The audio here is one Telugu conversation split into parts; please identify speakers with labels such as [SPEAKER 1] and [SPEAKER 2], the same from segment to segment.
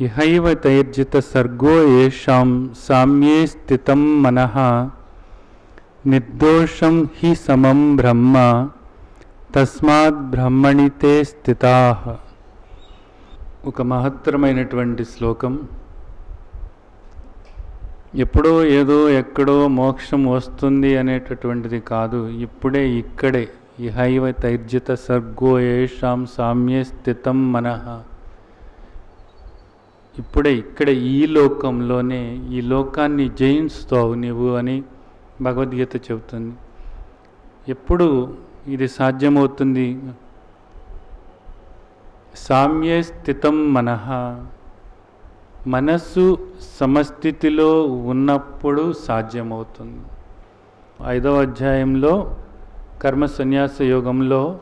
[SPEAKER 1] ఇహైవ తైర్జిత సర్గో ఏషాం సామ్యే స్థితం మనః నిర్దోషం హి సమం బ్రహ్మ తస్మాత్ బ్రహ్మణితే స్థితా. ఒక మహత్తరమైనటువంటి శ్లోకం. ఎప్పుడో ఏదో ఎక్కడో మోక్షం వస్తుంది అనేటటువంటిది కాదు. ఇప్పుడే ఇక్కడే ఇహైవ తైర్జిత సర్గో ఏషాం సామ్యే స్థితం మనః. ఇప్పుడే ఇక్కడ ఈ లోకంలోనే ఈ లోకాన్ని జయించుతావు నీవు అని భగవద్గీత చెబుతుంది. ఎప్పుడు ఇది సాధ్యమవుతుంది? సామ్యే స్థితం మనహ మనస్సు సమస్థితిలో ఉన్నప్పుడు సాధ్యమవుతుంది. ఐదవ అధ్యాయంలో కర్మ సన్యాస యోగంలో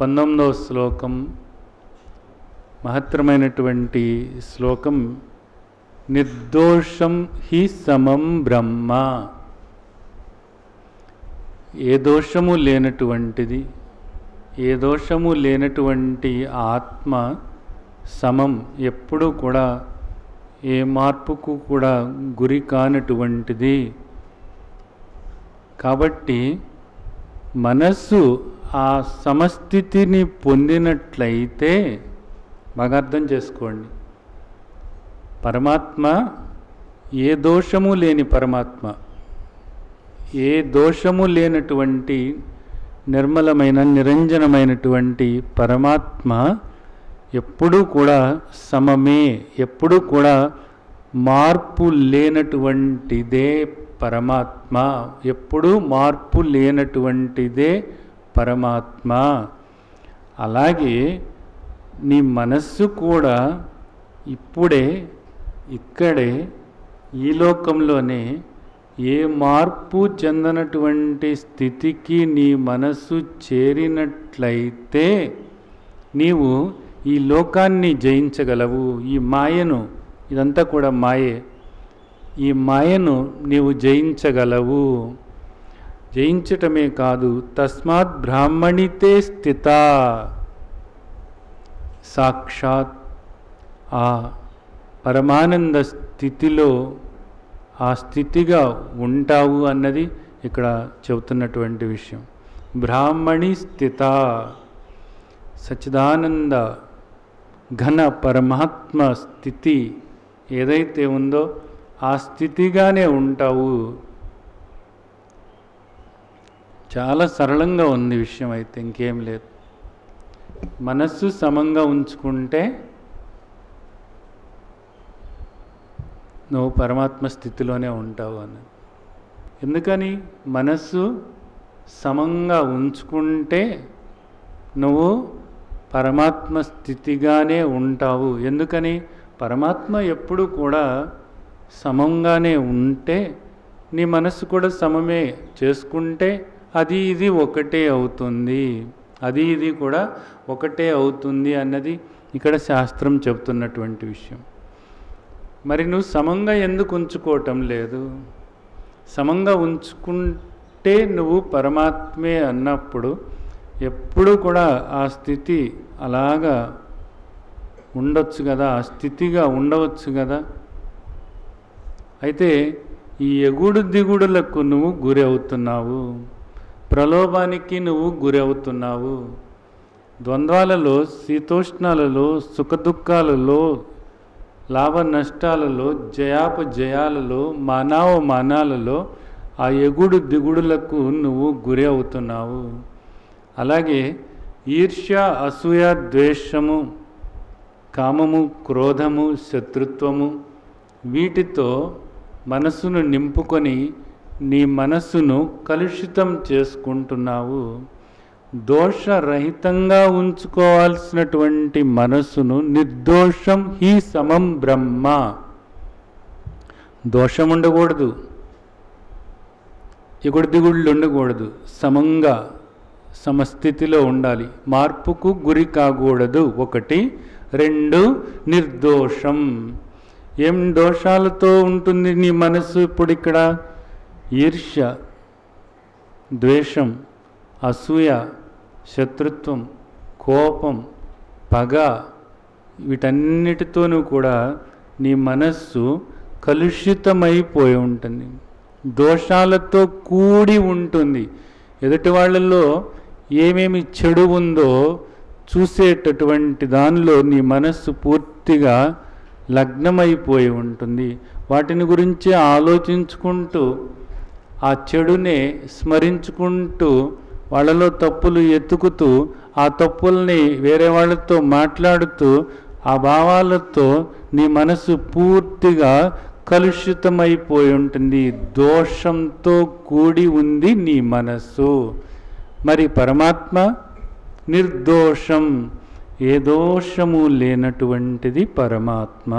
[SPEAKER 1] పంతొమ్మిదవ శ్లోకం మహత్తరమైనటువంటి శ్లోకం నిర్దోషం హి సమం బ్రహ్మ. ఏ దోషము లేనటువంటిది ఏ దోషము లేనటువంటి ఆత్మ సమం ఎప్పుడూ కూడా ఏ మార్పుకు కూడా గురి కానటువంటిది. కాబట్టి మనస్సు ఆ సమస్థితిని పొందినట్లయితే బాగా అర్థం చేసుకోండి. పరమాత్మ ఏ దోషము లేని పరమాత్మ ఏ దోషము లేనటువంటి నిర్మలమైన నిరంజనమైనటువంటి పరమాత్మ ఎప్పుడూ కూడా సమమే ఎప్పుడూ కూడా మార్పు లేనటువంటిదే పరమాత్మ ఎప్పుడూ మార్పు లేనటువంటిదే పరమాత్మ. అలాగే నీ మనస్సు కూడా ఇప్పుడే ఇక్కడే ఈ లోకంలోనే ఏ మార్పు చెందనటువంటి స్థితికి నీ మనస్సు చేరినట్లయితే నీవు ఈ లోకాన్ని జయించగలవు. ఈ మాయను ఇదంతా కూడా మాయే. ఈ మాయను నీవు జయించగలవు. జయించటమే కాదు తస్మాత్ బ్రాహ్మణితే స్థిత. సాక్షాత్ ఆ పరమానంద స్థితిలో ఆ స్థితిగా ఉంటావు అన్నది ఇక్కడ చెబుతున్నటువంటి విషయం. బ్రాహ్మణి స్థిత సచిదానంద ఘన పరమాత్మ స్థితి ఏదైతే ఉందో ఆ స్థితిగానే ఉంటావు. చాలా సరళంగా ఉంది విషయం అయితే ఇంకేం లేదు. మనస్సు సమంగా ఉంచుకుంటే నువ్వు పరమాత్మ స్థితిలోనే ఉంటావు అని. ఎందుకని? మనస్సు సమంగా ఉంచుకుంటే నువ్వు పరమాత్మ స్థితిగానే ఉంటావు. ఎందుకని? పరమాత్మ ఎప్పుడు కూడా సమంగానే ఉంటే నీ మనస్సు కూడా సమమే చేసుకుంటే అది ఇది ఒకటే అవుతుంది. అది ఇది కూడా ఒకటే అవుతుంది అన్నది ఇక్కడ శాస్త్రం చెబుతున్నటువంటి విషయం. మరి నువ్వు సమంగా ఎందుకు ఉంచుకోవటం లేదు? సమంగా ఉంచుకుంటే నువ్వు పరమాత్మే అన్నప్పుడు ఎప్పుడు కూడా ఆ స్థితి అలాగా ఉండొచ్చు కదా ఆ స్థితిగా ఉండవచ్చు కదా. అయితే ఈ ఎగుడు దిగుడులకు నువ్వు గురి అవుతున్నావు. ప్రలోభానికి నువ్వు గురి అవుతున్నావు ద్వంద్వాలలో శీతోష్ణాలలో సుఖదుఖాలలో లాభ నష్టాలలో జయాపజయాలలో మానవ మానాలలో ఆ ఎగుడు దిగుడులకు నువ్వు గురి అవుతున్నావు అలాగే ఈర్ష్య అసూయ ద్వేషము కామము క్రోధము శత్రుత్వము వీటితో మనసును నింపుకొని నీ మనస్సును కలుషితం చేసుకుంటున్నావు. దోషరహితంగా ఉంచుకోవాల్సినటువంటి మనస్సును నిర్దోషం హీ సమం బ్రహ్మ. దోషం ఉండకూడదు. ఎగుడు దిగుళ్ళు ఉండకూడదు. సమంగా సమస్థితిలో ఉండాలి. మార్పుకు గురి కాకూడదు. ఒకటి. రెండు. నిర్దోషం. ఏం దోషాలతో ఉంటుంది నీ మనస్సు ఇప్పుడు ఇక్కడ? ఈర్ష్య ద్వేషం అసూయ శత్రుత్వం కోపం పగ వీటన్నిటితోనూ కూడా నీ మనస్సు కలుషితమైపోయి ఉంటుంది. దోషాలతో కూడి ఉంటుంది. ఎదుటి వాళ్ళల్లో ఏమేమి చెడు ఉందో చూసేటటువంటి దానిలో నీ మనస్సు పూర్తిగా లగ్నమైపోయి ఉంటుంది. వాటిని గురించి ఆలోచించుకుంటూ ఆ చెడునే స్మరించుకుంటూ వాళ్ళలో తప్పులు ఎత్తుకుతూ ఆ తప్పుల్ని వేరే వాళ్ళతో మాట్లాడుతూ ఆ భావాలతో నీ మనసు పూర్తిగా కలుషితమైపోయి ఉంటుంది. దోషంతో కూడి ఉంది నీ మనస్సు మరి పరమాత్మ నిర్దోషం. ఏ దోషము లేనటువంటిది పరమాత్మ.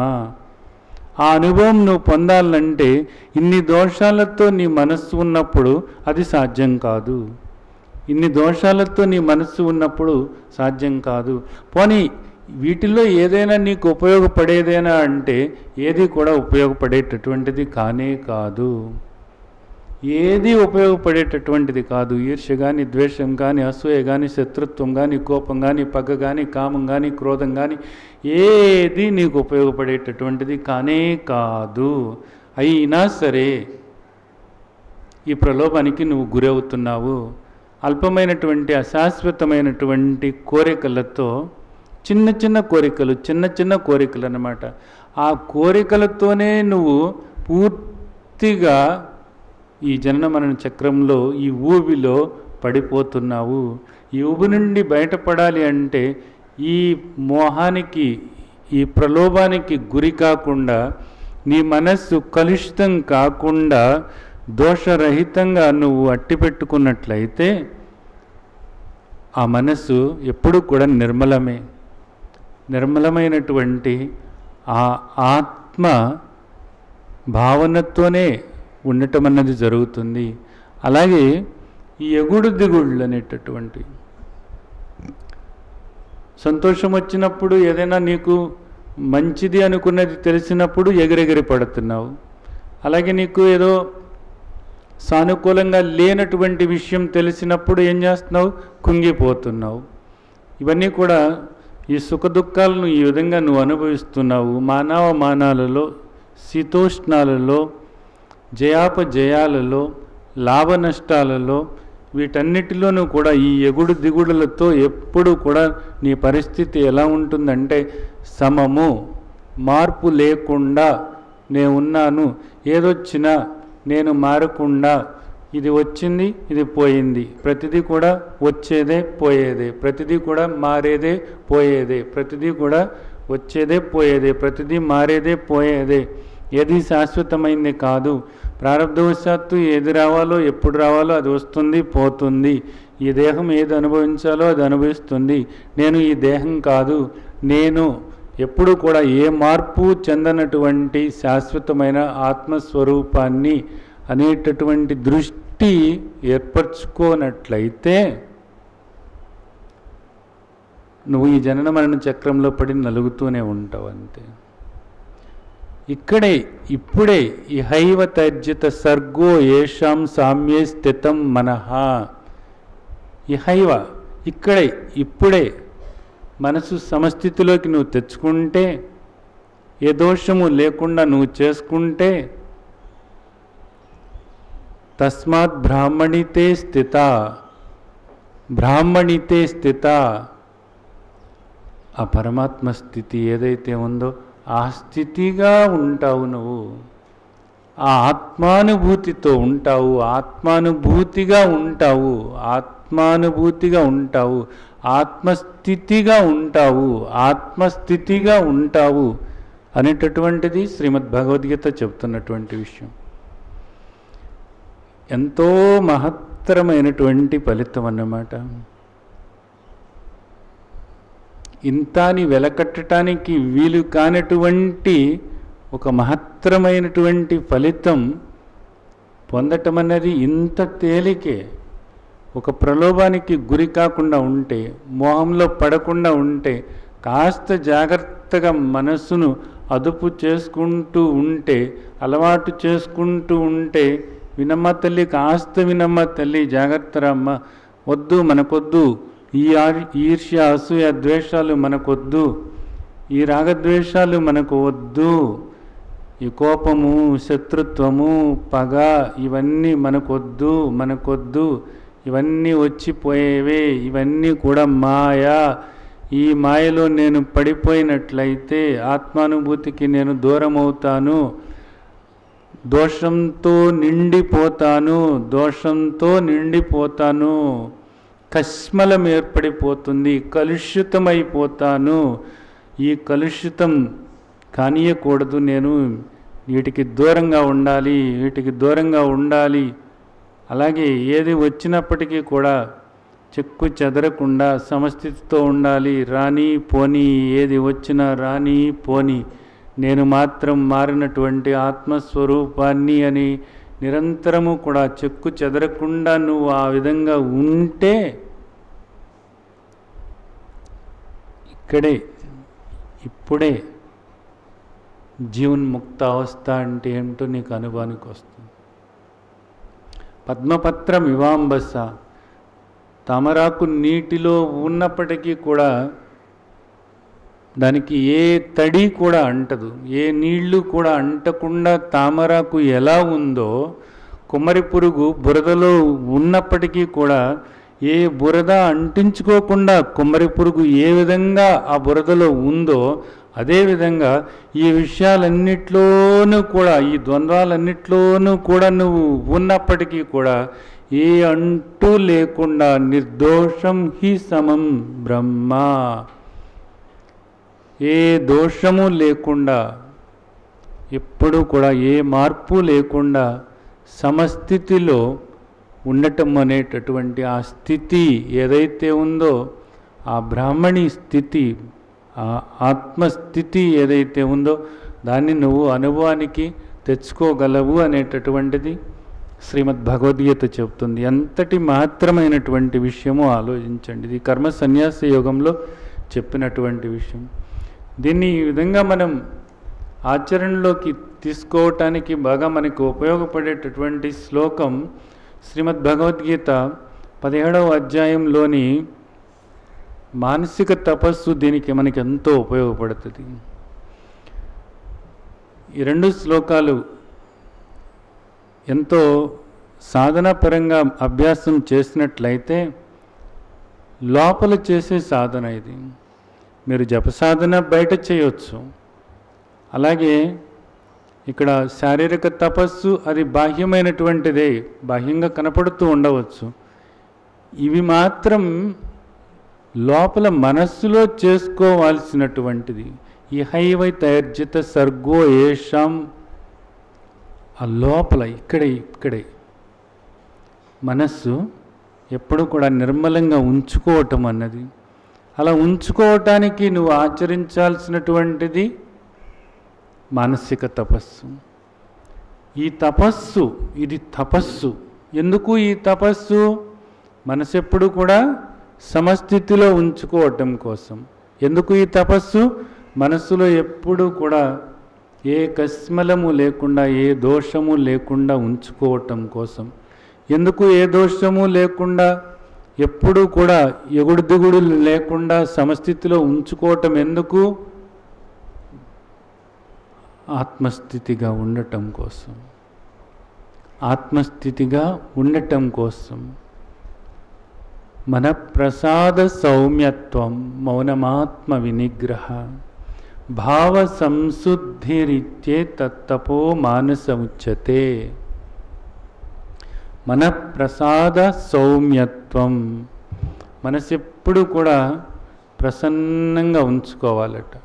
[SPEAKER 1] ఆ అనుభవం నువ్వు పొందాలంటే ఇన్ని దోషాలతో నీ మనస్సు ఉన్నప్పుడు అది సాధ్యం కాదు. ఇన్ని దోషాలతో నీ మనస్సు ఉన్నప్పుడు సాధ్యం కాదు. పోనీ వీటిలో ఏదైనా నీకు ఉపయోగపడేదేనా అంటే ఏది కూడా ఉపయోగపడేటటువంటిది కానే కాదు. ఏది ఉపయోగపడేటటువంటిది కాదు. ఈర్ష్య కానీ ద్వేషం కానీ అసూయ కానీ శత్రుత్వం కానీ కోపం కానీ పగ కానీ కామం కానీ క్రోధం కానీ ఏది నీకు ఉపయోగపడేటటువంటిది కానే కాదు. అయినా సరే ఈ ప్రలోభానికి నువ్వు గురవుతున్నావు. అల్పమైనటువంటి అశాశ్వతమైనటువంటి కోరికలతో చిన్న చిన్న కోరికలు చిన్న చిన్న కోరికలు అన్నమాట ఆ కోరికలతోనే నువ్వు పూర్తిగా ఈ జనన మరణ చక్రంలో ఈ ఊబిలో పడిపోతున్నావు. ఈ ఊబి నుండి బయటపడాలి అంటే ఈ మోహానికి ఈ ప్రలోభానికి గురి కాకుండా నీ మనస్సు కలుషితం కాకుండా దోషరహితంగా నువ్వు అట్టి పెట్టుకున్నట్లయితే ఆ మనస్సు ఎప్పుడు కూడా నిర్మలమే. నిర్మలమైనటువంటి ఆ ఆత్మ భావనతోనే ఉండటం అన్నది జరుగుతుంది. అలాగే ఈ ఎగుడు దిగుళ్ళు అనేటటువంటి సంతోషం వచ్చినప్పుడు ఏదైనా నీకు మంచిది అనుకున్నది తెలిసినప్పుడు ఎగిరెగిరి పడుతున్నావు. అలాగే నీకు ఏదో సానుకూలంగా లేనటువంటి విషయం తెలిసినప్పుడు ఏం చేస్తున్నావు? కుంగిపోతున్నావు. ఇవన్నీ కూడా ఈ సుఖ దుఃఖాలను ఈ విధంగా నువ్వు అనుభవిస్తున్నావు. మానవ మానాలలో శీతోష్ణాలలో జయాపజయాలలో లాభ నష్టాలలో వీటన్నిటిలోనూ కూడా ఈ ఎగుడు దిగుడులతో ఎప్పుడు కూడా నీ పరిస్థితి ఎలా ఉంటుందంటే సమము మార్పు లేకుండా నేను ఉన్నాను ఏదొచ్చినా నేను మారకుండా ఇది వచ్చింది ఇది పోయింది ప్రతిదీ కూడా వచ్చేదే పోయేదే ప్రతిదీ కూడా మారేదే పోయేదే ప్రతిదీ కూడా వచ్చేదే పోయేదే ప్రతిదీ మారేదే పోయేదే. ఏది శాశ్వతమైంది కాదు. ప్రారంధవశాత్తు ఏది రావాలో ఎప్పుడు రావాలో అది వస్తుంది పోతుంది. ఈ దేహం ఏది అనుభవించాలో అది అనుభవిస్తుంది. నేను ఈ దేహం కాదు. నేను ఎప్పుడు కూడా ఏ మార్పు చెందనటువంటి శాశ్వతమైన ఆత్మస్వరూపాన్ని అనేటటువంటి దృష్టి ఏర్పరచుకోనట్లయితే నువ్వు ఈ జనన మరణ చక్రంలో పడి నలుగుతూనే ఉంటావు అంతే ఇక్కడే ఇప్పుడే ఇహైవ తర్జిత సర్గో ఏషాం సామ్యే స్థితం మనహ. ఇహైవ ఇక్కడే ఇప్పుడే మనసు సమస్థితిలోకి నువ్వు తెచ్చుకుంటే ఏ దోషము లేకుండా నువ్వు చేసుకుంటే తస్మాత్ బ్రాహ్మణితే స్థిత బ్రాహ్మణితే స్థిత. ఆ పరమాత్మ స్థితి ఏదైతే ఉందో ఆ స్థితిగా ఉంటావు నువ్వు. ఆ ఆత్మానుభూతితో ఉంటావు. ఆత్మానుభూతిగా ఉంటావు. ఆత్మానుభూతిగా ఉంటావు. ఆత్మస్థితిగా ఉంటావు. ఆత్మస్థితిగా ఉంటావు అనేటటువంటిది శ్రీమద్ భగవద్గీత చెబుతున్నటువంటి విషయం. ఎంతో మహత్తరమైనటువంటి ఫలితం అన్నమాట. ఇంతాని వెలకట్టడానికి వీలు కానటువంటి ఒక మహత్తరమైనటువంటి ఫలితం పొందటం అన్నది ఇంత తేలికే. ఒక ప్రలోభానికి గురి కాకుండా ఉంటే మోహంలో పడకుండా ఉంటే కాస్త జాగ్రత్తగా మనస్సును అదుపు చేసుకుంటూ ఉంటే అలవాటు చేసుకుంటూ ఉంటే వినమ్మ తల్లి కాస్త వినమ్మ తల్లి జాగ్రత్త రమ్మ వద్దు మనకొద్దు ఈ ఈర్ష్య అసూయ ద్వేషాలు మనకొద్దు. ఈ రాగద్వేషాలు మనకు వద్దు ఈ కోపము శత్రుత్వము పగ ఇవన్నీ మనకొద్దు మనకొద్దు. ఇవన్నీ వచ్చిపోయేవే ఇవన్నీ కూడా మాయా. ఈ మాయలో నేను పడిపోయినట్లయితే ఆత్మానుభూతికి నేను దూరం అవుతాను దోషంతో నిండిపోతాను దోషంతో నిండిపోతాను. కష్మలం ఏర్పడిపోతుంది కలుషితమైపోతాను. ఈ కలుషితం కానియకూడదు నేను వీటికి దూరంగా ఉండాలి వీటికి దూరంగా ఉండాలి. అలాగే ఏది వచ్చినప్పటికీ కూడా చెక్కు చెదరకుండా సమస్థితితో ఉండాలి. రాని పోని ఏది వచ్చినా రాని పోని. నేను మాత్రం మారినటువంటి ఆత్మస్వరూపాన్ని అని నిరంతరము కూడా చెక్కు చెదరకుండా నువ్వు ఆ విధంగా ఉంటే ఇక్కడే ఇప్పుడే జీవన్ముక్త అవస్థ అంటే ఏమిటో నీకు అనుభవానికి వస్తుంది. పద్మపత్రం ఇవాంబస తామరాకు నీటిలో ఉన్నప్పటికీ కూడా దానికి ఏ తడి కూడా అంటదు. ఏ నీళ్ళు కూడా అంటకుండా తామరాకు ఎలా ఉందో కుమ్మరి పురుగు బురదలో ఉన్నప్పటికీ కూడా ఏ బురద అంటించుకోకుండా కుమ్మరి పురుగు ఏ విధంగా ఆ బురదలో ఉందో అదేవిధంగా ఈ విషయాలన్నిట్లోనూ కూడా ఈ ద్వంద్వాలన్నిట్లోనూ కూడా నువ్వు ఉన్నప్పటికీ కూడా ఏ అంటూ లేకుండా నిర్దోషం హి సమం బ్రహ్మ. ఏ దోషము లేకుండా ఎప్పుడూ కూడా ఏ మార్పు లేకుండా సమస్థితిలో ఉండటం అనేటటువంటి ఆ స్థితి ఏదైతే ఉందో ఆ బ్రాహ్మణి స్థితి ఆ ఆత్మస్థితి ఏదైతే ఉందో దాన్ని నువ్వు అనుభవానికి తెచ్చుకోగలవు అనేటటువంటిది శ్రీమద్ భగవద్గీత చెబుతుంది. ఎంతటి మాత్రమైనటువంటి విషయమో ఆలోచించండి. ఇది కర్మ సన్యాస యోగంలో చెప్పినటువంటి విషయం. దీన్ని ఈ విధంగా మనం ఆచరణలోకి తీసుకోవటానికి బాగా మనకు ఉపయోగపడేటటువంటి శ్లోకం శ్రీమద్ భగవద్గీత పదిహేడవ అధ్యాయంలోని మానసిక తపస్సు దీనికి మనకి ఎంతో ఉపయోగపడుతుంది. ఈ రెండు శ్లోకాలు ఎంతో సాధనాపరంగా అభ్యాసం చేసినట్లయితే లోపల చేసే సాధన ఇది. మీరు జప సాధన బయట చేయొచ్చు. అలాగే ఇక్కడ శారీరక తపస్సు అది బాహ్యమైనటువంటిదే బాహ్యంగా కనపడుతూ ఉండవచ్చు. ఇవి మాత్రం లోపల మనస్సులో చేసుకోవాల్సినటువంటిది. ఇహైవై తైర్జిత సర్గో ఏషాం. ఆ లోపల ఇక్కడే ఇక్కడే. మనస్సు ఎప్పుడు కూడా నిర్మలంగా ఉంచుకోవటం అన్నది. అలా ఉంచుకోవటానికి నువ్వు ఆచరించాల్సినటువంటిది మానసిక తపస్సు. ఈ తపస్సు ఇది తపస్సు. ఎందుకు ఈ తపస్సు? మనసెప్పుడు కూడా సమస్థితిలో ఉంచుకోవటం కోసం. ఎందుకు ఈ తపస్సు? మనస్సులో ఎప్పుడు కూడా ఏ కస్మలము లేకుండా ఏ దోషము లేకుండా ఉంచుకోవటం కోసం. ఎందుకు ఏ దోషము లేకుండా? ఎప్పుడూ కూడా ఎగుడు దిగుడు లేకుండా సమస్థితిలో ఉంచుకోవటం ఎందుకు? ఆత్మస్థితిగా ఉండటం కోసం. ఆత్మస్థితిగా ఉండటం కోసం. మన ప్రసాద సౌమ్యత్వం మౌనమాత్మ వినిగ్రహ భావ సంశుద్ధిరిత్యే తత్తపో మానస ఉచ్యతే. మన ప్రసాద సౌమ్యత్వం. మనసు ఎప్పుడు కూడా ప్రసన్నంగా ఉంచుకోవాలట.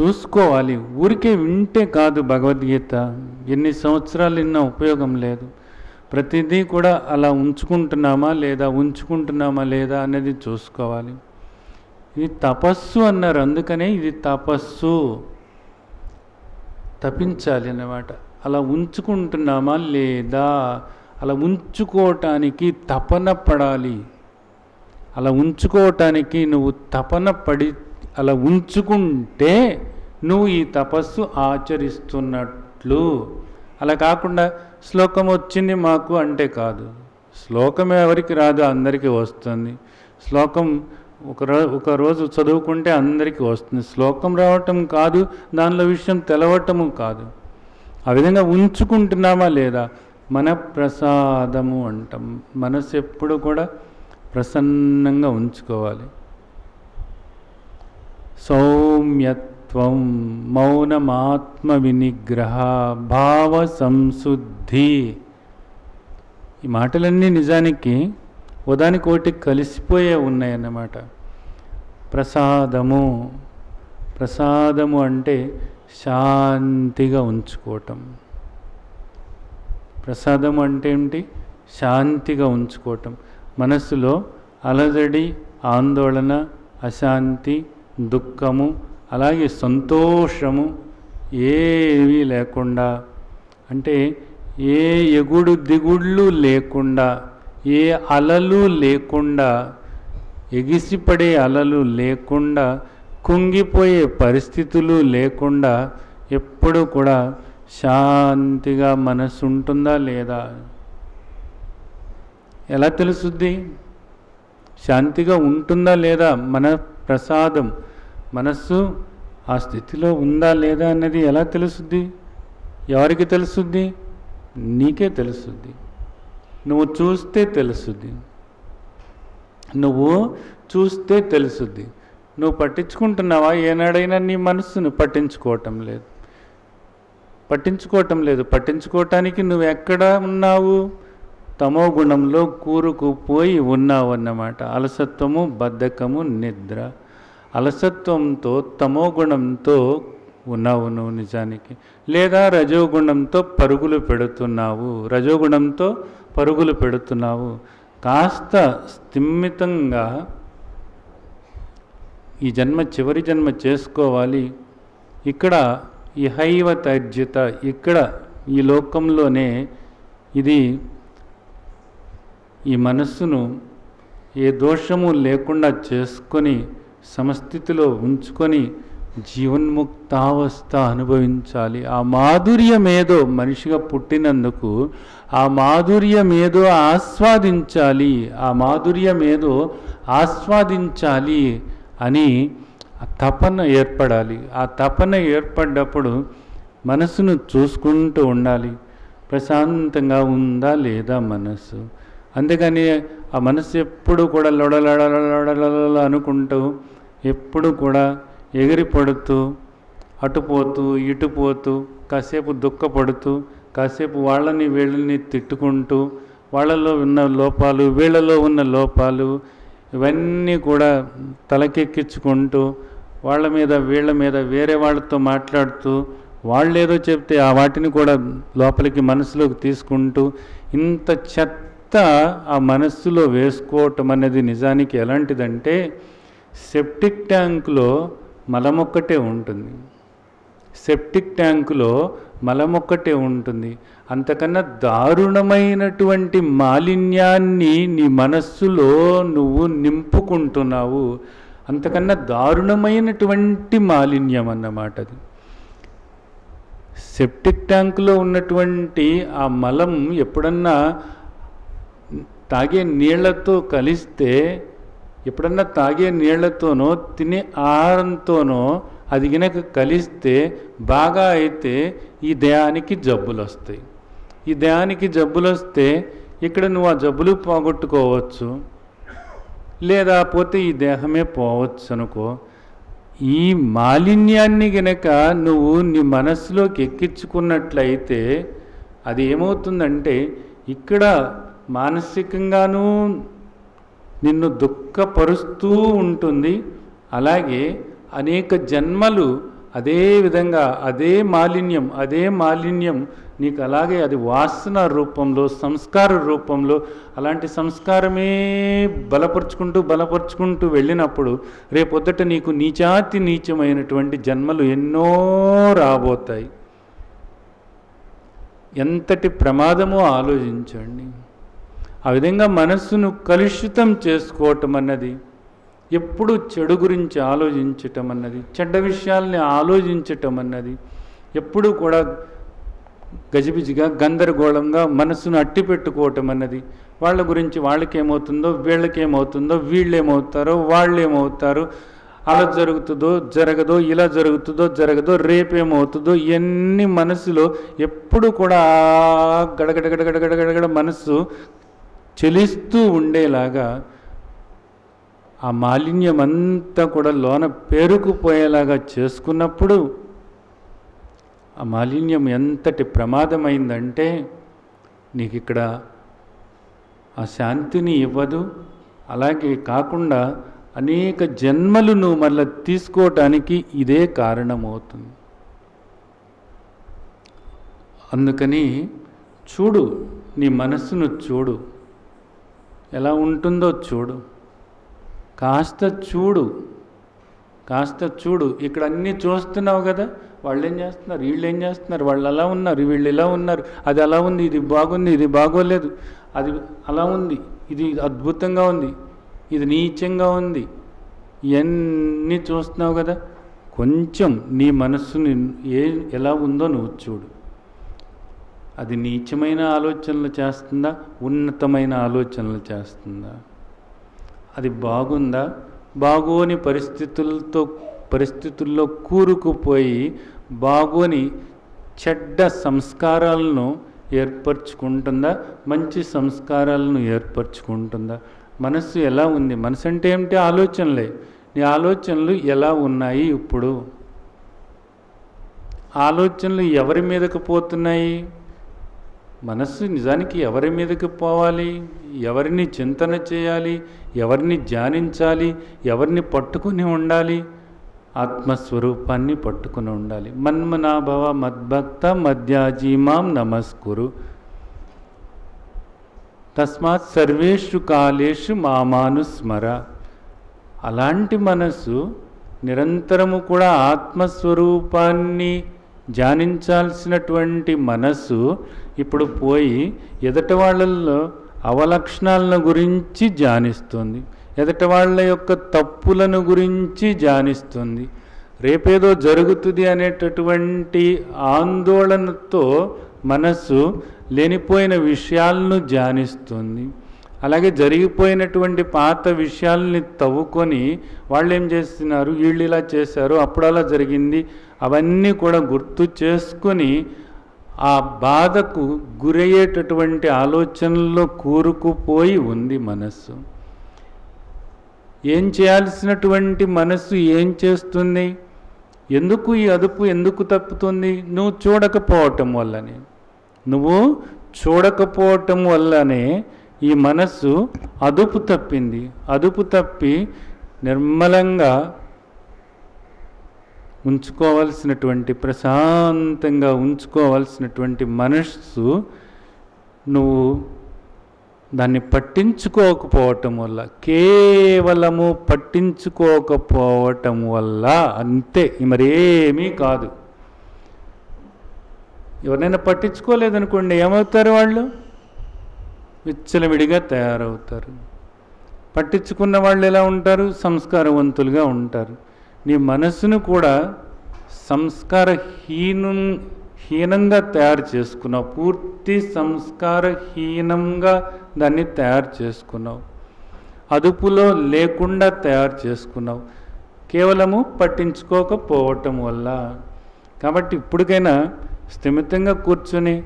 [SPEAKER 1] చూసుకోవాలి. ఊరికే వింటే కాదు భగవద్గీత. ఎన్ని సంవత్సరాలు విన్నా ఉపయోగం లేదు. ప్రతిదీ కూడా అలా ఉంచుకుంటున్నామా లేదా ఉంచుకుంటున్నామా లేదా అనేది చూసుకోవాలి. ఇది తపస్సు అన్నారు. అందుకనే ఇది తపస్సు. తపించాలి అన్నమాట. అలా ఉంచుకుంటున్నామా లేదా? అలా ఉంచుకోవటానికి తపన పడాలి. అలా ఉంచుకోవటానికి నువ్వు తపన పడి అలా ఉంచుకుంటే నువ్వు ఈ తపస్సు ఆచరిస్తున్నట్లు. అలా కాకుండా శ్లోకం వచ్చింది మాకు అంటే కాదు. శ్లోకం ఎవరికి రాదు? అందరికీ వస్తుంది. శ్లోకం ఒక రోజు ఒక రోజు చదువుకుంటే అందరికీ వస్తుంది. శ్లోకం రావటం కాదు దానిలో విషయం తెలవటము కాదు. ఆ విధంగా ఉంచుకుంటున్నామా లేదా? మన ప్రసాదము అంటాం. మనసు ఎప్పుడు కూడా ప్రసన్నంగా ఉంచుకోవాలి. సౌమ్యత్వం మౌనమాత్మ వినిగ్రహ భావ సంశుద్ధి ఈ మాటలన్నీ నిజానికి ఉదానికోటి కలిసిపోయే ఉన్నాయన్నమాట. ప్రసాదము. ప్రసాదము అంటే శాంతిగా ఉంచుకోవటం. ప్రసాదం అంటే ఏమిటి? శాంతిగా ఉంచుకోవటం. మనస్సులో అలజడి ఆందోళన అశాంతి దుఃఖము అలాగే సంతోషము ఏవి లేకుండా అంటే ఏ ఎగుడు దిగుళ్ళు లేకుండా ఏ అలలు లేకుండా ఎగిసిపడే అలలు లేకుండా కుంగిపోయే పరిస్థితులు లేకుండా ఎప్పుడు కూడా శాంతిగా మనసు ఉంటుందా లేదా? ఎలా తెలుసుద్ది? శాంతిగా ఉంటుందా లేదా? మన ప్రసాదం మనస్సు ఆ స్థితిలో ఉందా లేదా అన్నది ఎలా తెలుస్తుంది ఎవరికి తెలుస్తుంది నీకే తెలుస్తుంది నువ్వు చూస్తే తెలుస్తుంది నువ్వు చూస్తే తెలుస్తుంది నువ్వు పట్టించుకుంటున్నావా? ఏనాడైనా నీ మనస్సును పట్టించుకోవటం లేదు. పట్టించుకోవటం లేదు. పట్టించుకోవటానికి నువ్వు ఎక్కడ ఉన్నావు? తమో గుణంలో కూరుకుపోయి ఉన్నావు అన్నమాట అలసత్వము బద్ధకము నిద్ర. అలసత్వంతో తమో గుణంతో ఉన్నావు నువ్వు నిజానికి. లేదా రజోగుణంతో పరుగులు పెడుతున్నావు రజోగుణంతో పరుగులు పెడుతున్నావు. కాస్త స్థిమితంగా ఈ జన్మ చివరి జన్మ చేసుకోవాలి. ఇక్కడ ఇహైవ తర్జిత ఇక్కడ ఈ లోకంలోనే ఇది ఈ మనస్సును ఏ దోషము లేకుండా చేసుకొని సమస్థితిలో ఉంచుకొని జీవన్ముక్తావస్థ అనుభవించాలి. ఆ మాధుర్యమేదో మనిషిగా పుట్టినందుకు ఆ మాధుర్యమేదో ఆస్వాదించాలి. ఆ మాధుర్యమేదో ఆస్వాదించాలి అని ఆ తపన ఏర్పడాలి. ఆ తపన ఏర్పడ్డప్పుడు మనసును చూసుకుంటూ ఉండాలి. ప్రశాంతంగా ఉందా లేదా మనస్సు అంతేగాని ఆ మనసు ఎప్పుడు కూడా లొడలడలడల అనుకుంటూ ఎప్పుడు కూడా ఎగిరిపడుతూ అటుపోతూ ఇటుపోతూ కాసేపు దుఃఖపడుతూ కాసేపు వాళ్ళని వీళ్ళని తిట్టుకుంటూ వాళ్ళలో ఉన్న లోపాలు వీళ్ళలో ఉన్న లోపాలు ఇవన్నీ కూడా తలకెక్కించుకుంటూ వాళ్ళ మీద వీళ్ళ మీద వేరే వాళ్ళతో మాట్లాడుతూ వాళ్ళు ఏదో చెప్తే ఆ వాటిని కూడా లోపలికి మనసులోకి తీసుకుంటూ ఇంత చెత్త ఆ మనస్సులో వేసుకోవటం అనేది నిజానికి ఎలాంటిదంటే సెప్టిక్ ట్యాంకులో మలమొక్కటే ఉంటుంది. సెప్టిక్ ట్యాంకులో మలమొక్కటే ఉంటుంది. అంతకన్నా దారుణమైనటువంటి మాలిన్యాన్ని నీ మనస్సులో నువ్వు నింపుకుంటున్నావు. అంతకన్నా దారుణమైనటువంటి మాలిన్యం అన్నమాట అది. సెప్టిక్ ట్యాంకులో ఉన్నటువంటి ఆ మలం ఎప్పుడన్నా తాగే నీళ్ళతో కలిస్తే ఎప్పుడన్నా తాగే నీళ్ళతోనో తినే ఆహారంతోనో అది గినక కలిస్తే బాగా అయితే ఈ దేహానికి జబ్బులు వస్తాయి ఈ దేహానికి జబ్బులు వస్తే ఇక్కడ నువ్వు ఆ జబ్బులు పోగొట్టుకోవచ్చు. లేదా పోతే ఈ దేహమే పోవచ్చు అనుకో ఈ మాలిన్యాన్ని గనక నువ్వు నీ మనస్సులోకి ఎక్కించుకున్నట్లయితే అది ఏమవుతుందంటే ఇక్కడ మానసికంగానూ నిన్ను దుఃఖపరుస్తూ ఉంటుంది. అలాగే అనేక జన్మలు అదే విధంగా అదే మాలిన్యం అదే మాలిన్యం నీకు అలాగే అది వాసన రూపంలో సంస్కార రూపంలో అలాంటి సంస్కారమే బలపరుచుకుంటూ బలపరుచుకుంటూ వెళ్ళినప్పుడు రేపొద్దట నీకు నీచాతి నీచమైనటువంటి జన్మలు ఎన్నో రాబోతాయి. ఎంతటి ప్రమాదమో ఆలోచించండి. ఆ విధంగా మనస్సును కలుషితం చేసుకోవటం అన్నది ఎప్పుడు చెడు గురించి ఆలోచించటం అన్నది చెడ్డ విషయాల్ని ఆలోచించటం అన్నది ఎప్పుడు కూడా గజిబిజిగా గందరగోళంగా మనస్సును అట్టి పెట్టుకోవటం అన్నది వాళ్ళ గురించి వాళ్ళకేమవుతుందో వీళ్ళకేమవుతుందో వీళ్ళు ఏమవుతారో అలా జరుగుతుందో జరగదో ఇలా జరుగుతుందో జరగదో రేపేమవుతుందో ఇవన్నీ మనసులో ఎప్పుడు కూడా ఆ గడగడ గడగడ గడగడ మనసు చెలిస్తూ ఉండేలాగా ఆ మాలిన్యం అంతా కూడా లోన పేరుకుపోయేలాగా చేసుకున్నప్పుడు ఆ మాలిన్యం ఎంతటి ప్రమాదమైందంటే నీకు ఇక్కడ ఆ శాంతిని ఇవ్వదు. అలాగే కాకుండా అనేక జన్మలు నువ్వు మళ్ళీ తీసుకోవటానికి ఇదే కారణమవుతుంది. అందుకని చూడు నీ మనస్సును చూడు. ఎలా ఉంటుందో చూడు. కాస్త చూడు. కాస్త చూడు. ఇక్కడ అన్నీ చూస్తున్నావు కదా. వాళ్ళు ఏం చేస్తున్నారు? వీళ్ళు ఏం చేస్తున్నారు? వాళ్ళు అలా ఉన్నారు. వీళ్ళు ఇలా ఉన్నారు. అది అలా ఉంది. ఇది బాగుంది. ఇది బాగోలేదు. అది అలా ఉంది. ఇది అద్భుతంగా ఉంది. ఇది నీచంగా ఉంది. ఇవన్నీ చూస్తున్నావు కదా. కొంచెం నీ మనస్సుని ఏ ఎలా ఉందో నువ్వు చూడు. అది నీచమైన ఆలోచనలు చేస్తుందా? ఉన్నతమైన ఆలోచనలు చేస్తుందా? అది బాగుందా? బాగోని పరిస్థితులతో పరిస్థితుల్లో కూరుకుపోయి బాగోని చెడ్డ సంస్కారాలను ఏర్పరచుకుంటుందా? మంచి సంస్కారాలను ఏర్పరచుకుంటుందా? మనస్సు ఎలా ఉంది? మనసు అంటే ఏమిటి? ఆలోచనలే. నీ ఆలోచనలు ఎలా ఉన్నాయి ఇప్పుడు? ఆలోచనలు ఎవరి మీదకు పోతున్నాయి? మనస్సు నిజానికి ఎవరి మీదకి పోవాలి? ఎవరిని చింతన చేయాలి? ఎవరిని ధ్యానించాలి? ఎవరిని పట్టుకుని ఉండాలి? ఆత్మస్వరూపాన్ని పట్టుకుని ఉండాలి. మన్మనాభవ మద్భక్త మధ్యాజీమాం నమస్కురు. తస్మాత్ సర్వేషు కాలేషు మామానుస్మర. అలాంటి మనసు నిరంతరము కూడా ఆత్మస్వరూపాన్ని ధ్యానించాల్సినటువంటి మనసు ఇప్పుడు పోయి ఎదట వాళ్ళల్లో అవలక్షణాలను గురించి జానిస్తుంది. ఎదట వాళ్ళ యొక్క తప్పులను గురించి జానిస్తుంది. రేపేదో జరుగుతుంది అనేటటువంటి ఆందోళనతో మనసు లేనిపోయిన విషయాలను జానిస్తుంది. అలాగే జరిగిపోయినటువంటి పాత విషయాల్ని తవ్వుకొని వాళ్ళు ఏం చేస్తున్నారు? వీళ్ళు ఇలా చేశారు అప్పుడు అలా జరిగింది. అవన్నీ కూడా గుర్తు చేసుకొని ఆ బాధకు గురయ్యేటటువంటి ఆలోచనల్లో కూరుకుపోయి ఉంది మనస్సు. ఏం చేయాల్సినటువంటి మనస్సు ఏం చేస్తుంది? ఎందుకు ఈ అదుపు ఎందుకు తప్పుతుంది? నువ్వు చూడకపోవటం వల్లనే. నువ్వు చూడకపోవటం వల్లనే ఈ మనస్సు అదుపు తప్పింది. అదుపు తప్పి నిర్మలంగా ఉంచుకోవాల్సినటువంటి ప్రశాంతంగా ఉంచుకోవాల్సినటువంటి మనస్సు నువ్వు దాన్ని పట్టించుకోకపోవటం వల్ల కేవలము పట్టించుకోకపోవటం వల్ల అంతే మరేమీ కాదు. ఎవరినైనా పట్టించుకోలేదనుకోండి ఏమవుతారు వాళ్ళు? విచ్చలవిడిగా తయారవుతారు. పట్టించుకున్న వాళ్ళు ఎలా ఉంటారు? సంస్కారవంతులుగా ఉంటారు. నీ మనసును కూడా సంస్కారహీను హీనంగా తయారు చేసుకున్నావు. పూర్తి సంస్కారహీనంగా దాన్ని తయారు చేసుకున్నావు. అదుపులో లేకుండా తయారు చేసుకున్నావు. కేవలము పట్టించుకోకపోవటం వల్ల. కాబట్టి ఇప్పటికైనా స్థిమితంగా కూర్చొని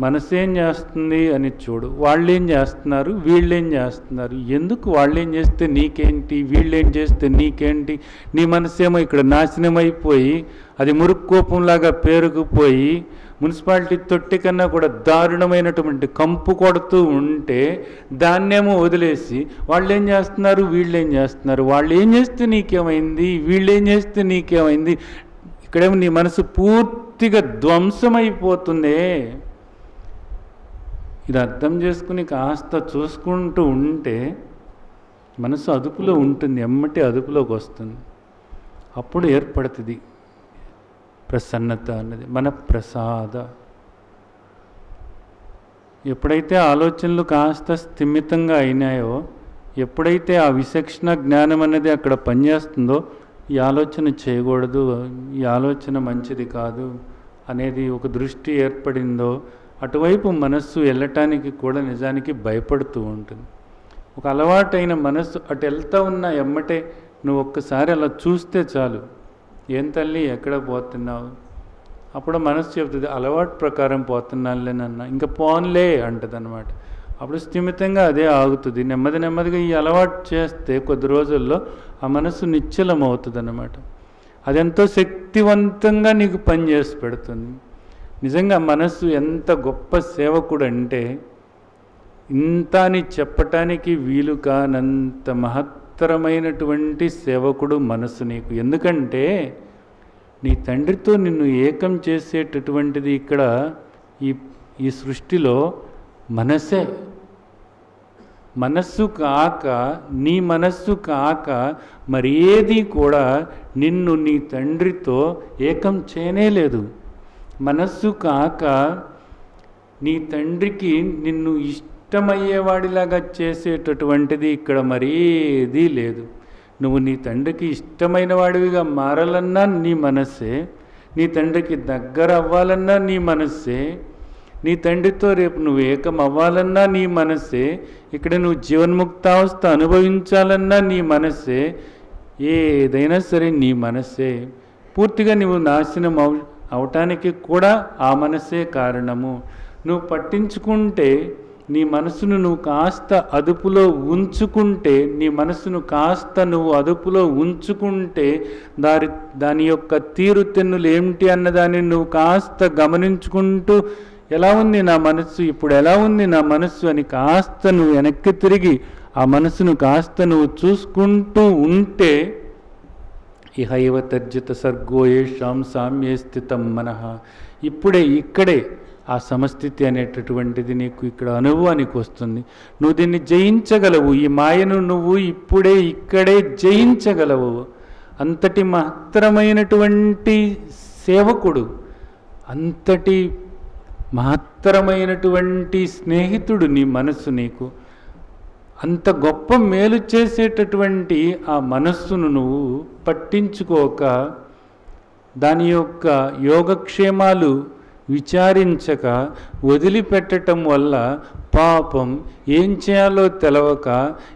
[SPEAKER 1] మనసు ఏం చేస్తుంది అని చూడు. వాళ్ళు ఏం చేస్తున్నారు? వీళ్ళు ఏం చేస్తున్నారు? ఎందుకు వాళ్ళు ఏం చేస్తే నీకేంటి? వీళ్ళు ఏం చేస్తే నీకేంటి? నీ మనసేమో ఇక్కడ నాశనం అయిపోయి అది మురుక్కోపంలాగా పేరుకుపోయి మున్సిపాలిటీ తొట్టి కన్నా కూడా దారుణమైనటువంటి కంపు కొడుతూ ఉంటే దాన్నేమో వదిలేసి వాళ్ళు ఏం చేస్తున్నారు? వీళ్ళు ఏం చేస్తున్నారు? వాళ్ళు ఏం చేస్తే నీకేమైంది? వీళ్ళు ఏం చేస్తే నీకేమైంది? ఇక్కడేమో నీ మనసు పూర్తిగా ధ్వంసమైపోతుందే. ఇది అర్థం చేసుకుని కాస్త చూసుకుంటూ ఉంటే మనసు అదుపులో ఉంటుంది ఎమ్మటి అదుపులోకి వస్తుంది. అప్పుడు ఏర్పడుతుంది ప్రసన్నత అన్నది మన ప్రసాద ఎప్పుడైతే ఆలోచనలు కాస్త స్థిమితంగా అయినాయో ఎప్పుడైతే ఆ విచక్షణ జ్ఞానం అనేది అక్కడ పనిచేస్తుందో ఈ ఆలోచన చేయకూడదు ఈ ఆలోచన మంచిది కాదు అనేది ఒక దృష్టి ఏర్పడిందో అటువైపు మనస్సు వెళ్ళటానికి కూడా నిజానికి భయపడుతూ ఉంటుంది. ఒక అలవాటైన మనస్సు అటు వెళ్తా ఉన్న ఎమ్మటే నువ్వు ఒక్కసారి అలా చూస్తే చాలు. ఏం తల్లి ఎక్కడ పోతున్నావు? అప్పుడు మనసు చెబుతుంది అలవాటు ప్రకారం పోతున్నానులే నాన్న ఇంకా పోన్లే అంటది అనమాట అప్పుడు స్థిమితంగా అదే ఆగుతుంది. నెమ్మది నెమ్మదిగా ఈ అలవాటు చేస్తే కొద్ది రోజుల్లో ఆ మనసు నిశ్చలం అవుతుంది అన్నమాట అదెంతో శక్తివంతంగా నీకు పనిచేసి పెడుతుంది. నిజంగా మనస్సు ఎంత గొప్ప సేవకుడు అంటే ఇంత అని చెప్పటానికి వీలు కానంత మహత్తరమైనటువంటి సేవకుడు మనసు నీకు. ఎందుకంటే నీ తండ్రితో నిన్ను ఏకం చేసేటటువంటిది ఇక్కడ ఈ ఈ సృష్టిలో మనసే. మనస్సు కాక నీ మనస్సు కాక మరేది కూడా నిన్ను నీ తండ్రితో ఏకం చేయనేలేదు మనస్సు కాక నీ తండ్రికి నిన్ను ఇష్టమయ్యేవాడిలాగా చేసేటటువంటిది ఇక్కడ మరేదీ లేదు. నువ్వు నీ తండ్రికి ఇష్టమైన వాడివిగా మారాలన్నా నీ మనస్సే నీ తండ్రికి దగ్గర అవ్వాలన్నా నీ మనస్సే నీ తండ్రితో రేపు నువ్వు ఏకం అవ్వాలన్నా నీ మనస్సే ఇక్కడ నువ్వు జీవన్ముక్తావస్థ అనుభవించాలన్నా నీ మనస్సే ఏదైనా సరే నీ మనస్సే. పూర్తిగా నువ్వు నాశనం అవు అవటానికి కూడా ఆ మనసే కారణము. నువ్వు పట్టించుకుంటే నీ మనసును నువ్వు కాస్త అదుపులో ఉంచుకుంటే నీ మనసును కాస్త నువ్వు అదుపులో ఉంచుకుంటే దారి దాని యొక్క తీరుతెన్నులు ఏమిటి అన్నదాన్ని నువ్వు కాస్త గమనించుకుంటూ ఎలా ఉంది నా మనస్సు ఇప్పుడు ఎలా ఉంది నా మనస్సు అని కాస్త నువ్వు వెనక్కి తిరిగి ఆ మనసును కాస్త నువ్వు చూసుకుంటూ ఉంటే ఇహైవ తర్జిత సర్గో ఏషాం సామ్యే స్థితం మనః ఇప్పుడే ఇక్కడే ఆ సమస్థితి అనేటటువంటిది నీకు ఇక్కడ అనుభవానికి వస్తుంది. నువ్వు దీన్ని జయించగలవు. ఈ మాయను నువ్వు ఇప్పుడే ఇక్కడే జయించగలవు. అంతటి మహత్తరమైనటువంటి సేవకుడు అంతటి మహత్తరమైనటువంటి స్నేహితుడు నీ మనస్సు నీకు. అంత గొప్ప మేలు చేసేటటువంటి ఆ మనస్సును నువ్వు పట్టించుకోక దాని యొక్క యోగక్షేమాలు విచారించక వదిలిపెట్టటం వల్ల పాపం ఏం చేయాలో తెలవక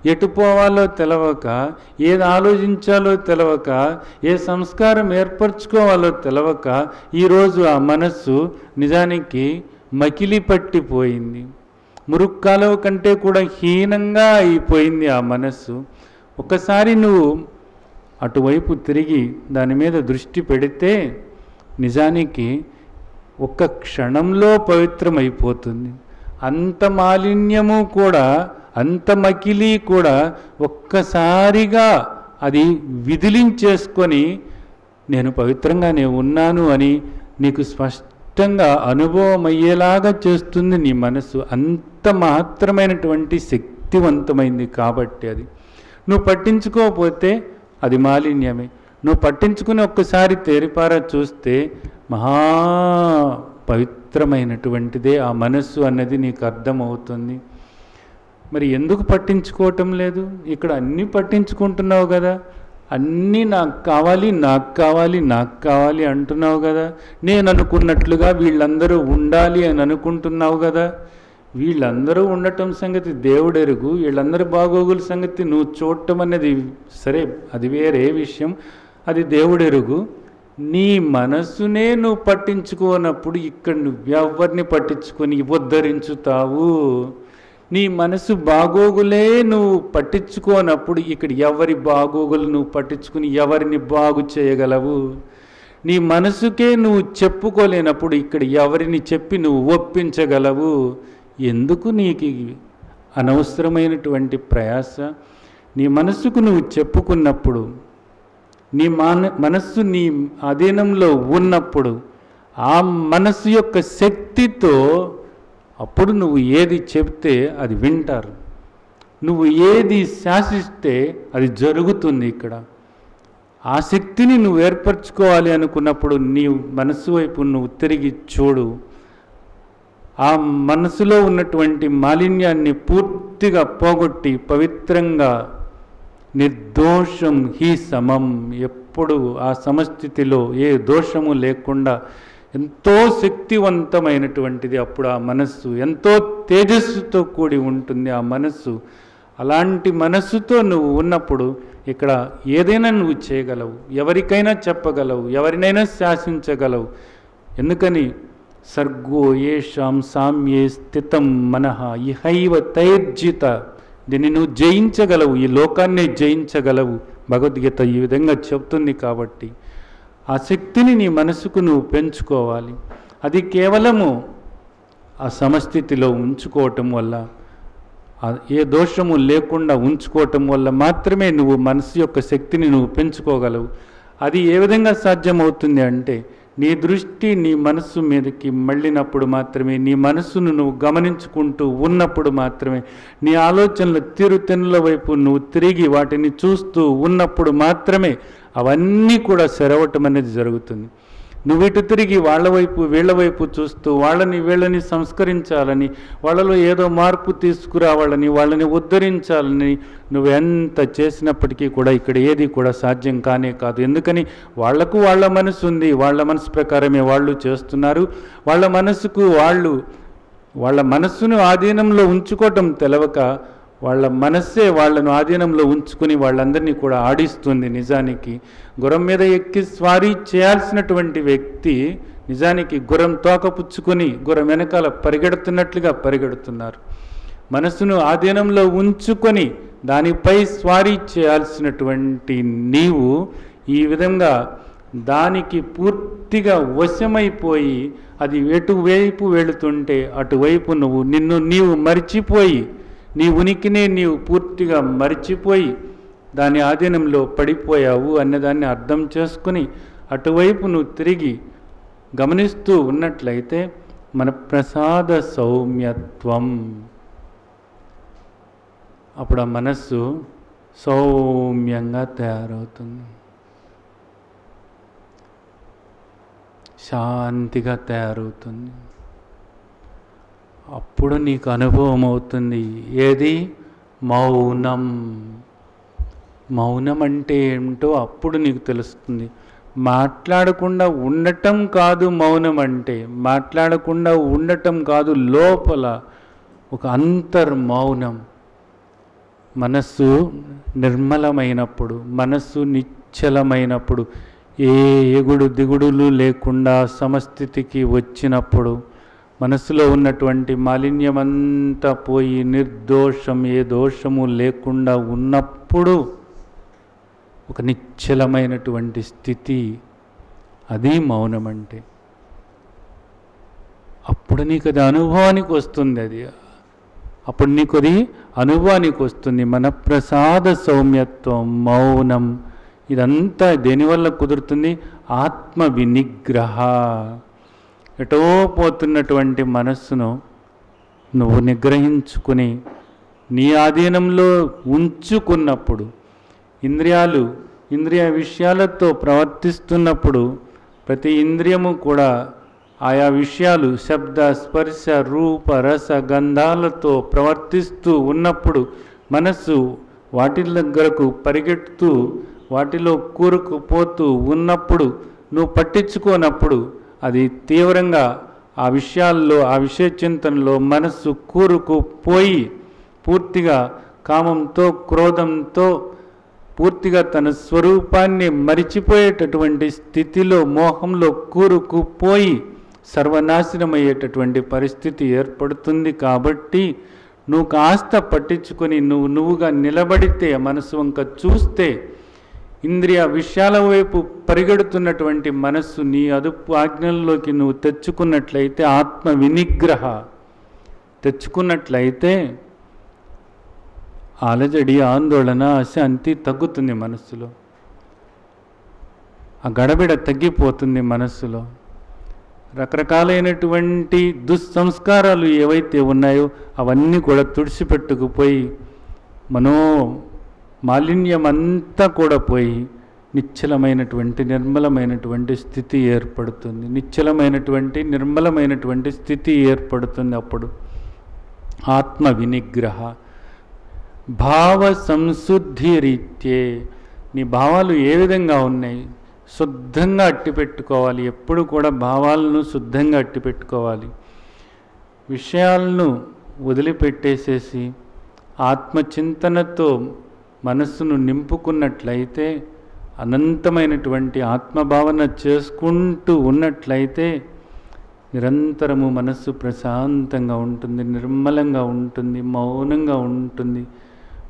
[SPEAKER 1] ఎటు పోవాలో తెలవక ఏది ఆలోచించాలో తెలవక ఏ సంస్కారం ఏర్పరచుకోవాలో తెలవక ఈరోజు ఆ మనస్సు నిజానికి మకిలి పట్టిపోయింది మురుక్కాలవ కంటే కూడా హీనంగా అయిపోయింది ఆ మనస్సు. ఒకసారి నువ్వు అటువైపు తిరిగి దాని మీద దృష్టి పెడితే నిజానికి ఒక్క క్షణంలో పవిత్రమైపోతుంది. అంత మాలిన్యము కూడా అంత మకిలి కూడా ఒక్కసారిగా అది విదిలించేసుకొని నేను పవిత్రంగానే ఉన్నాను అని నీకు స్పష్ట స్పష్టంగా అనుభవం అయ్యేలాగా చేస్తుంది నీ మనసు అంత మహత్తరమైనటువంటి శక్తివంతమైంది కాబట్టి అది. నువ్వు పట్టించుకోకపోతే అది మాలిన్యమే. నువ్వు పట్టించుకుని ఒక్కసారి తేరిపారా చూస్తే మహా పవిత్రమైనటువంటిదే ఆ మనస్సు అన్నది నీకు అర్థమవుతుంది. మరి ఎందుకు పట్టించుకోవటం లేదు? ఇక్కడ అన్నీ పట్టించుకుంటున్నావు కదా. అన్నీ నాకు కావాలి నాకు కావాలి నాకు కావాలి అంటున్నావు కదా. నేను అనుకున్నట్లుగా వీళ్ళందరూ ఉండాలి అని అనుకుంటున్నావు కదా. వీళ్ళందరూ ఉండటం సంగతి దేవుడెరుగు వీళ్ళందరూ బాగోగుల సంగతి నువ్వు చూడటం అనేది సరే అది వేరే విషయం అది దేవుడెరుగు. నీ మనస్సునే నువ్వు పట్టించుకోనప్పుడు ఇక్కడ నువ్వెవరిని పట్టించుకొని ఉద్ధరించుతావు? నీ మనసు బాగోగులే నువ్వు పట్టించుకోనప్పుడు ఇక్కడ ఎవరి బాగోగులు నువ్వు పట్టించుకుని ఎవరిని బాగు చేయగలవు? నీ మనసుకే నువ్వు చెప్పుకోలేనప్పుడు ఇక్కడ ఎవరిని చెప్పి నువ్వు ఒప్పించగలవు? ఎందుకు నీకు అనవసరమైనటువంటి ప్రయాస? నీ మనసుకు నువ్వు చెప్పుకున్నప్పుడు నీ మాన మనస్సు నీ అధీనంలో ఉన్నప్పుడు ఆ మనస్సు యొక్క శక్తితో అప్పుడు నువ్వు ఏది చెప్తే అది వింటారు. నువ్వు ఏది శాసిస్తే అది జరుగుతుంది ఇక్కడ. ఆ శక్తిని నువ్వు ఏర్పరచుకోవాలి అనుకున్నప్పుడు నీ మనసు వైపు నువ్వు తిరిగి చూడు. ఆ మనసులో ఉన్నటువంటి మాలిన్యాన్ని పూర్తిగా పోగొట్టి పవిత్రంగా నిర్దోషం హీ సమం. ఎప్పుడు ఆ సమస్థితిలో ఏ దోషము లేకుండా ఎంతో శక్తివంతమైనటువంటిది అప్పుడు ఆ మనస్సు ఎంతో తేజస్సుతో కూడి ఉంటుంది ఆ మనస్సు. అలాంటి మనస్సుతో నువ్వు ఉన్నప్పుడు ఇక్కడ ఏదైనా నువ్వు చేయగలవు ఎవరికైనా చెప్పగలవు ఎవరినైనా శాసించగలవు. ఎందుకని? సర్గో ఏషాం సామ్యే స్థితం మనః ఇహైవ తైర్జిత. దీన్ని నువ్వు జయించగలవు ఈ లోకాన్ని జయించగలవు. భగవద్గీత ఈ విధంగా చెప్తుంది కాబట్టి. ఆ శక్తిని నీ మనసుకు నువ్వు పెంచుకోవాలి. అది కేవలము ఆ సమస్థితిలో ఉంచుకోవటం వల్ల ఏ దోషము లేకుండా ఉంచుకోవటం వల్ల మాత్రమే నువ్వు మనసు యొక్క శక్తిని నువ్వు పెంచుకోగలవు. అది ఏ విధంగా సాధ్యమవుతుంది అంటే నీ దృష్టి నీ మనస్సు మీదకి మళ్ళినప్పుడు మాత్రమే నీ మనస్సును నువ్వు గమనించుకుంటూ ఉన్నప్పుడు మాత్రమే నీ ఆలోచనలు తీరుతెన్నుల వైపు నువ్వు తిరిగి వాటిని చూస్తూ ఉన్నప్పుడు మాత్రమే అవన్నీ కూడా సెరవటం అనేది జరుగుతుంది. నువ్వు ఇటు తిరిగి వాళ్ళ వైపు వీళ్ళ వైపు చూస్తూ వాళ్ళని వీళ్ళని సంస్కరించాలని వాళ్ళలో ఏదో మార్పు తీసుకురావాలని వాళ్ళని ఉద్ధరించాలని నువ్వు ఎంత చేసినప్పటికీ కూడా ఇక్కడ ఏది కూడా సాధ్యం కానే కాదు. ఎందుకని? వాళ్ళకు వాళ్ళ మనసు ఉంది. వాళ్ళ మనసు ప్రకారమే వాళ్ళు చేస్తున్నారు. వాళ్ళ మనసుకు వాళ్ళు వాళ్ళ మనస్సును ఆధీనంలో ఉంచుకోవటం తెలవక వాళ్ళ మనస్సే వాళ్ళను ఆధీనంలో ఉంచుకుని వాళ్ళందరినీ కూడా ఆడిస్తుంది నిజానికి. గుర్రం మీద ఎక్కి స్వారీ చేయాల్సినటువంటి వ్యక్తి నిజానికి గుర్రం తోక పుచ్చుకొని గుర్రం వెనకాల పరిగెడుతున్నట్లుగా పరిగెడుతున్నారు. మనస్సును ఆధీనంలో ఉంచుకొని దానిపై స్వారీ చేయాల్సినటువంటి నీవు ఈ విధంగా దానికి పూర్తిగా వశమైపోయి అది ఎటువైపు వెళుతుంటే అటువైపు నువ్వు నిన్ను నీవు మరిచిపోయి నీ ఉనికినే నీవు పూర్తిగా మరిచిపోయి దాని ఆధీనంలో పడిపోయావు అన్నదాన్ని అర్థం చేసుకుని అటువైపు నువ్వు తిరిగి గమనిస్తూ ఉన్నట్లయితే మన ప్రసాద సౌమ్యత్వం. అప్పుడు ఆ మనస్సు సౌమ్యంగా తయారవుతుంది. శాంతిగా తయారవుతుంది. అప్పుడు నీకు అనుభవం అవుతుంది ఏది? మౌనం. మౌనం అంటే ఏమిటో అప్పుడు నీకు తెలుస్తుంది. మాట్లాడకుండా ఉండటం కాదు మౌనం అంటే. మాట్లాడకుండా ఉండటం కాదు లోపల ఒక అంతర్మౌనం. మనస్సు నిర్మలమైనప్పుడు మనస్సు నిశ్చలమైనప్పుడు ఏ ఎగుడు దిగుడులు లేకుండా సమస్థితికి వచ్చినప్పుడు మనసులో ఉన్నటువంటి మాలిన్యమంతా పోయి నిర్దోషం ఏ దోషము లేకుండా ఉన్నప్పుడు ఒక నిశ్చలమైనటువంటి స్థితి అది మౌనం అంటే అప్పుడు నీకు అది అనుభవానికి వస్తుంది అది. అప్పుడు నీకు అది అనుభవానికి వస్తుంది. మన ప్రసాద సౌమ్యత్వం మౌనం ఇదంతా దేనివల్ల కుదురుతుంది? ఆత్మ వినిగ్రహ ఎటో పోతున్నటువంటి మనస్సును నువ్వు నిగ్రహించుకుని నీ ఆధీనంలో ఉంచుకున్నప్పుడు ఇంద్రియాలు ఇంద్రియ విషయాలతో ప్రవర్తిస్తున్నప్పుడు ప్రతి ఇంద్రియము కూడా ఆయా విషయాలు శబ్ద స్పర్శ రూప రస గంధాలతో ప్రవర్తిస్తూ ఉన్నప్పుడు మనస్సు వాటి దగ్గరకు పరిగెడుతూ వాటిలో కూరుకుపోతూ ఉన్నప్పుడు నువ్వు పట్టించుకోనప్పుడు అది తీవ్రంగా ఆ విషయాల్లో ఆ విషయ చింతనలో మనస్సు కూరుకుపోయి పూర్తిగా కామంతో క్రోధంతో పూర్తిగా తన స్వరూపాన్ని మరిచిపోయేటటువంటి స్థితిలో మోహంలో కూరుకుపోయి సర్వనాశనమయ్యేటటువంటి పరిస్థితి ఏర్పడుతుంది కాబట్టి నువ్వు కాస్త పట్టించుకొని నువ్వు నువ్వుగా నిలబడితే మనసు వంక చూస్తే ఇంద్రియ విషయాల వైపు పరిగెడుతున్నటువంటి మనస్సు నీ అదుపు ఆజ్ఞల్లోకి నువ్వు తెచ్చుకున్నట్లయితే ఆత్మ వినిగ్రహ. తెచ్చుకున్నట్లయితే అలజడి ఆందోళన అశాంతి తగ్గుతుంది మనస్సులో. ఆ గడబిడ తగ్గిపోతుంది మనస్సులో. రకరకాలైనటువంటి దుస్సంస్కారాలు ఏవైతే ఉన్నాయో అవన్నీ కూడా తుడిచిపెట్టుకుపోయి మనో మాలిన్యమంతా కూడా పోయి నిశ్చలమైనటువంటి నిర్మలమైనటువంటి స్థితి ఏర్పడుతుంది. నిశ్చలమైనటువంటి నిర్మలమైనటువంటి స్థితి ఏర్పడుతుంది అప్పుడు. ఆత్మ వినిగ్రహ. భావ సంశుద్ధి రీత్యే నీ భావాలు ఏ విధంగా ఉన్నాయి? శుద్ధంగా అట్టి పెట్టుకోవాలి. ఎప్పుడు కూడా భావాలను శుద్ధంగా అట్టి పెట్టుకోవాలి. విషయాలను వదిలిపెట్టేసేసి ఆత్మచింతనతో మనస్సును నింపుకున్నట్లయితే అనంతమైనటువంటి ఆత్మభావన చేసుకుంటూ ఉన్నట్లయితే నిరంతరము మనస్సు ప్రశాంతంగా ఉంటుంది నిర్మలంగా ఉంటుంది మౌనంగా ఉంటుంది.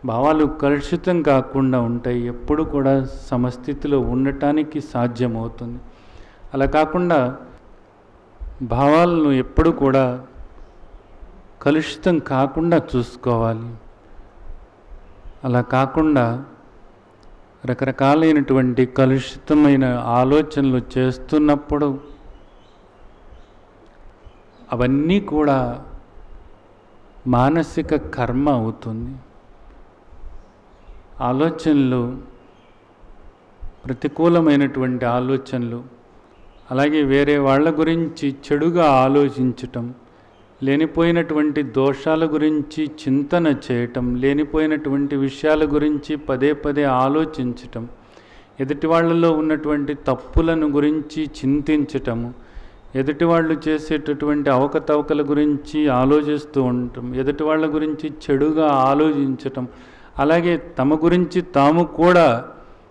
[SPEAKER 1] భావాలు కలుషితం కాకుండా ఉంటాయి. ఎప్పుడు కూడా సమస్థితిలో ఉండటానికి సాధ్యమవుతుంది. అలా కాకుండా భావాలను ఎప్పుడు కూడా కలుషితం కాకుండా చూసుకోవాలి. అలా కాకుండా రకరకాలైనటువంటి కలుషితమైన ఆలోచనలు చేస్తున్నప్పుడు అవన్నీ కూడా మానసిక కర్మ అవుతుంది. ఆలోచనలు ప్రతికూలమైనటువంటి ఆలోచనలు అలాగే వేరే వాళ్ళ గురించి చెడుగా ఆలోచించటం లేనిపోయినటువంటి దోషాల గురించి చింతన చేయటం లేనిపోయినటువంటి విషయాల గురించి పదే పదే ఆలోచించటం ఎదుటి వాళ్ళలో ఉన్నటువంటి తప్పులను గురించి చింతించటము ఎదుటి వాళ్ళు చేసేటటువంటి అవకతవకల గురించి ఆలోచిస్తూ ఉండటం ఎదుటి వాళ్ళ గురించి చెడుగా ఆలోచించటం అలాగే తమ గురించి తాము కూడా